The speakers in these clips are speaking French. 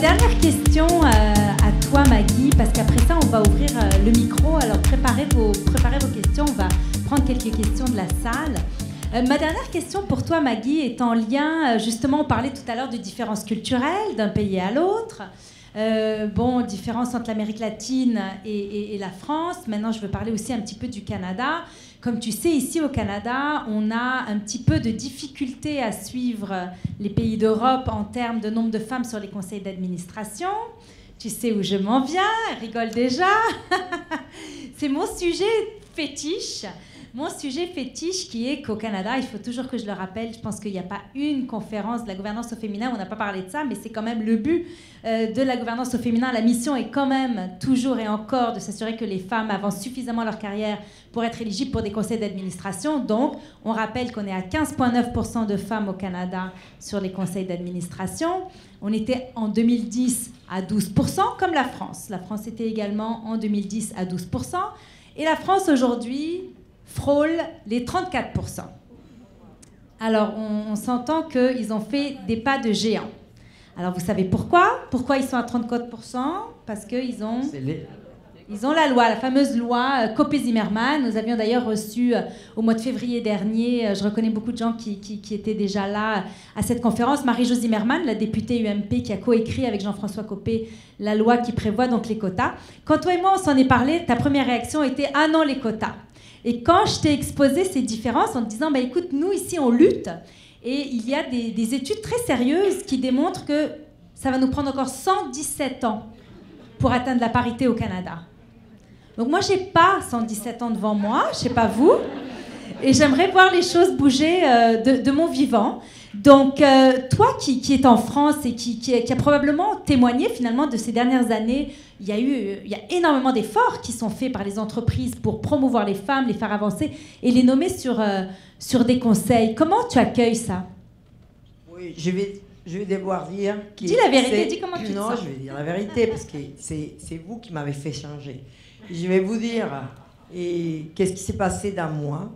dernière question euh, à toi, Maggie, parce qu'après ça, on va ouvrir euh, le micro. Alors, préparez vos, préparez vos questions. On va prendre quelques questions de la salle. Euh, ma dernière question pour toi, Maggie, est en lien, justement, on parlait tout à l'heure de différences culturelles d'un pays à l'autre. Bon, différence entre l'Amérique latine et, et, la France. Maintenant, je veux parler aussi un petit peu du Canada. Comme tu sais, ici au Canada, on a un petit peu de difficulté à suivre les pays d'Europe en termes de nombre de femmes sur les conseils d'administration. Tu sais où je m'en viens, rigole déjà. C'est mon sujet fétiche mon sujet fétiche qui est qu'au Canada, il faut toujours que je le rappelle, je pense qu'il n'y a pas une conférence de la gouvernance au féminin on n'a pas parlé de ça, mais c'est quand même le but euh, de la gouvernance au féminin. La mission est quand même toujours et encore de s'assurer que les femmes avancent suffisamment leur carrière pour être éligibles pour des conseils d'administration. Donc, on rappelle qu'on est à 15,9% de femmes au Canada sur les conseils d'administration. On était en 2010 à 12%, comme la France. La France était également en 2010 à 12%. Et la France aujourd'hui, frôle les 34%. Alors on, s'entend qu'ils ont fait des pas de géant. Alors vous savez pourquoi? Pourquoi ils sont à 34% Parce qu'ils ont... Ils ont la loi, la fameuse loi euh, Copé-Zimmermann. Nous avions d'ailleurs reçu euh, au mois de février dernier, euh, je reconnais beaucoup de gens qui, qui, étaient déjà là à cette conférence, Marie-Jo Zimmermann, la députée UMP qui a coécrit avec Jean-François Copé la loi qui prévoit donc les quotas. Quand toi et moi on s'en est parlé, ta première réaction était Ah non, les quotas. Et quand je t'ai exposé ces différences en te disant, bah, écoute, nous ici on lutte, et il y a des, études très sérieuses qui démontrent que ça va nous prendre encore 117 ans pour atteindre la parité au Canada. Donc moi, j'ai pas 117 ans devant moi, je sais pas vous, et j'aimerais voir les choses bouger euh, de, mon vivant. Donc, euh, toi qui, qui es en France et qui, qui, a probablement témoigné finalement de ces dernières années, il y a eu il y a énormément d'efforts qui sont faits par les entreprises pour promouvoir les femmes, les faire avancer et les nommer sur, euh, sur des conseils. Comment tu accueilles ça? Oui, je vais, je vais devoir dire... Dis la vérité, dis comment tu te sens. Non, je vais dire la vérité parce que c'est vous qui m'avez fait changer. Je vais vous dire, et qu'est-ce qui s'est passé dans moi?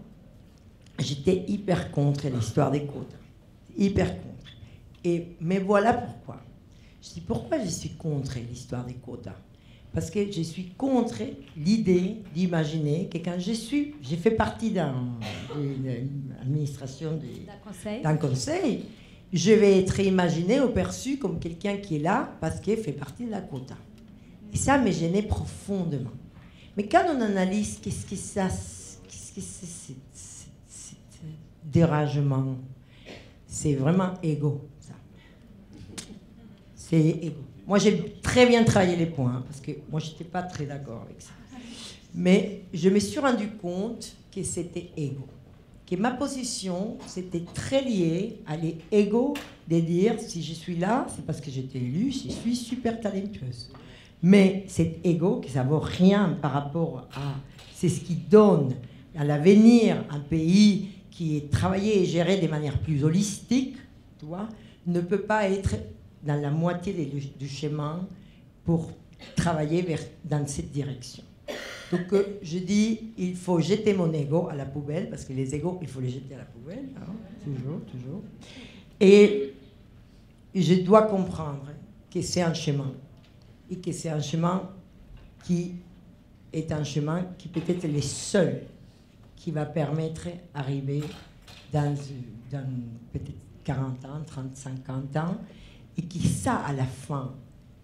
J'étais hyper contre l'histoire des quotas hyper contre. Et, mais voilà pourquoi. Je dis pourquoi je suis contre l'histoire des quotas Parce que je suis contre l'idée d'imaginer que quand je suis, j'ai fait partie d'une administration d'un conseil. je vais être imaginé ou perçu comme quelqu'un qui est là parce qu'il fait partie de la quota. Et ça me gênait profondément. Mais quand on analyse qu'est-ce que ça, qu'est-ce que c'est, dérangement c'est vraiment égo, ça. C'est égo. Moi, j'ai très bien travaillé les points, parce que moi, je n'étais pas très d'accord avec ça. Mais je me suis rendu compte que c'était égo. Que ma position, c'était très lié à l'ego de dire si je suis là, c'est parce que j'étais élue, je suis super talentueuse. Mais cet ego, que ça vaut rien par rapport à. C'est ce qui donne à l'avenir un pays qui est travaillé et géré de manière plus holistique, tu vois, ne peut pas être dans la moitié du chemin pour travailler vers, dans cette direction. Donc euh, je dis, il faut jeter mon ego à la poubelle, parce que les égos, il faut les jeter à la poubelle, hein, toujours, toujours. Et je dois comprendre que c'est un chemin, et que c'est un chemin qui est un chemin qui peut être le seul qui va permettre d'arriver dans, peut-être 40 ans, 30, 50 ans, et qui, ça, à la fin,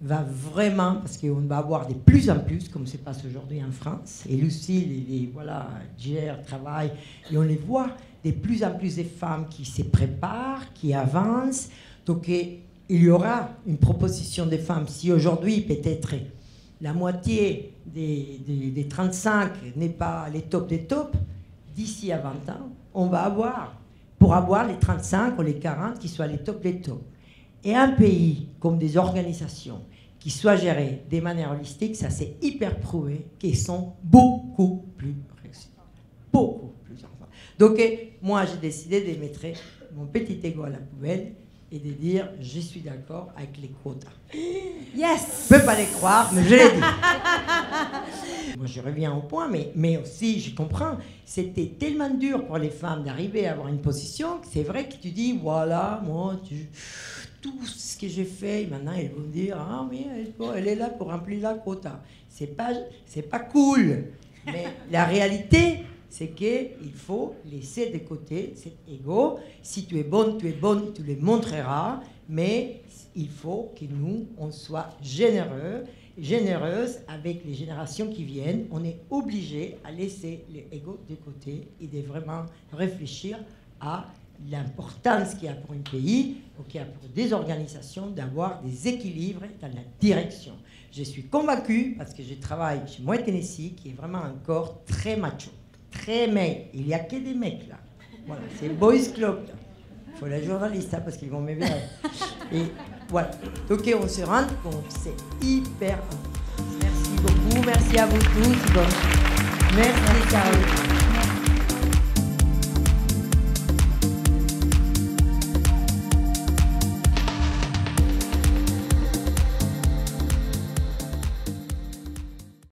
va vraiment, parce qu'on va avoir de plus en plus, comme se passe aujourd'hui en France, et Lucille, et voilà, Jer travaille, et on les voit, de plus en plus de femmes qui se préparent, qui avancent. Donc, il y aura une proposition des femmes. Si aujourd'hui, peut-être, la moitié des, des, des 35 n'est pas les tops des tops, d'ici à 20 ans, on va avoir, pour avoir les 35 ou les 40 qui soient les top les top. Et un pays comme des organisations qui soient gérées de manière holistique, ça c'est hyper prouvé qu'ils sont beaucoup plus réussis. Beaucoup plus Donc moi j'ai décidé de mettre mon petit ego à la poubelle et de dire je suis d'accord avec les quotas. Yes Je ne peux pas les croire, mais je l'ai dit. Moi, je reviens au point, mais, mais aussi, je comprends, c'était tellement dur pour les femmes d'arriver à avoir une position que c'est vrai que tu dis voilà, moi, tu, tout ce que j'ai fait, maintenant ils vont dire Ah, mais elle, est là pour remplir la quota. C'est pas, c'est pas cool. Mais la réalité, c'est qu'il faut laisser de côté cet ego. Si tu es bonne, tu es bonne, tu le montreras. Mais il faut que nous, on soit généreux, généreuse avec les générations qui viennent. On est obligé à laisser l'ego de côté et de vraiment réfléchir à l'importance qu'il y a pour un pays ou qu'il y a pour des organisations d'avoir des équilibres dans la direction. Je suis convaincu, parce que je travaille chez moi Tennessee, qui est vraiment un corps très macho, très mec. Il n'y a que des mecs là. Voilà, c'est Boys Club. Il faut la journaliste, hein, parce qu'ils vont m'aimer. Et voilà. Donc on se rend compte, c'est hyper important. Merci beaucoup, merci à vous tous. Merci Carole.